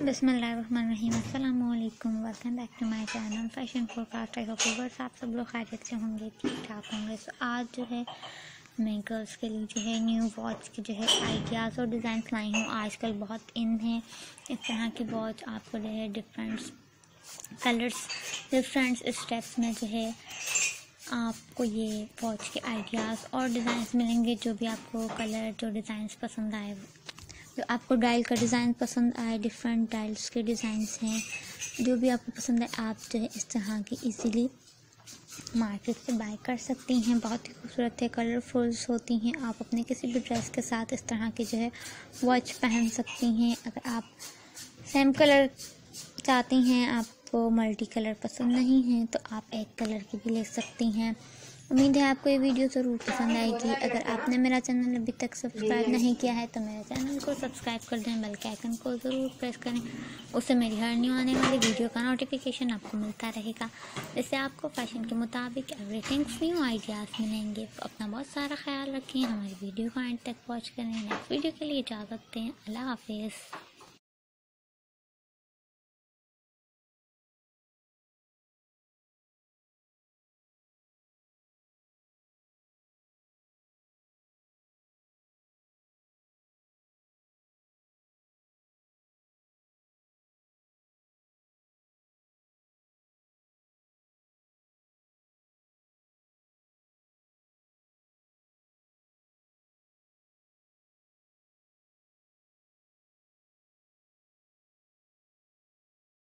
बसमीम अल्लाम welcome back to my channel fashion forecast I hope verse आप सब लोग खैरियत से होंगे ठीक ठाक होंगे। तो आज जो है, मैं गर्ल्स के लिए जो है न्यू वॉच के जो है आइडियाज़ और डिज़ाइन लाई हूँ। आजकल बहुत इन है। इस तरह की वॉच आपको जो है डिफरेंट कलर्स डिफरेंट स्टेप्स में जो है, आपको ये वॉच के आइडियाज़ और डिज़ाइंस मिलेंगे। जो भी आपको कलर जो डिज़ाइंस पसंद आए जो आपको डायल का डिज़ाइन पसंद आए डिफरेंट डायल्स के डिज़ाइंस हैं, जो भी आपको पसंद है, आप जो है इस तरह की इजीली मार्केट से बाय कर सकती हैं। बहुत ही खूबसूरत है कलरफुल्स होती हैं। आप अपने किसी भी ड्रेस के साथ इस तरह की जो है वॉच पहन सकती हैं। अगर आप सेम कलर चाहती हैं, आपको मल्टी कलर पसंद नहीं है तो आप एक कलर की भी ले सकती हैं। उम्मीद है आपको ये वीडियो ज़रूर पसंद आएगी अगर आपने मेरा चैनल अभी तक सब्सक्राइब नहीं किया है तो मेरे चैनल को सब्सक्राइब कर दें बेल के आइकन को ज़रूर प्रेस करें। उससे मेरी हर न्यू आने वाली वीडियो का नोटिफिकेशन आपको मिलता रहेगा। इससे आपको फ़ैशन के मुताबिक एवरीथिंग न्यू आइडियाज़ मिलेंगे। अपना बहुत सारा ख्याल रखें हमारी वीडियो को एंड तक वॉच करें। नेक्स्ट वीडियो के लिए इजाज़त दें। अल्लाह हाफिज़।